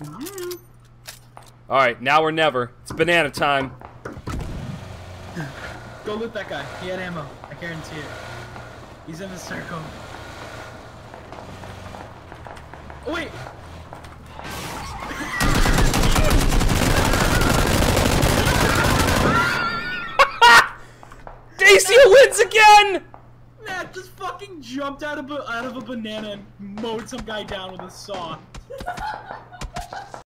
All right, now or never. It's banana time. Go loot that guy. He had ammo. I guarantee it. He's in the circle. Oh, wait! Dacia wins again! Matt just fucking jumped out of out of a banana and mowed some guy down with a saw.